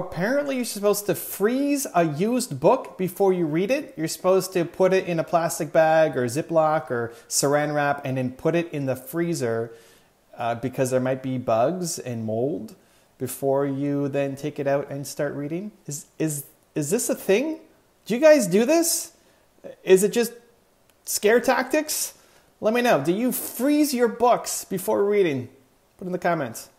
apparently you're supposed to freeze a used book before you read it. You're supposed to put it in a plastic bag or Ziploc or saran wrap and then put it in the freezer uh, because there might be bugs and mold before you then take it out and start reading. Is, is, is this a thing? Do you guys do this? Is it just scare tactics? Let me know. Do you freeze your books before reading? Put in the comments.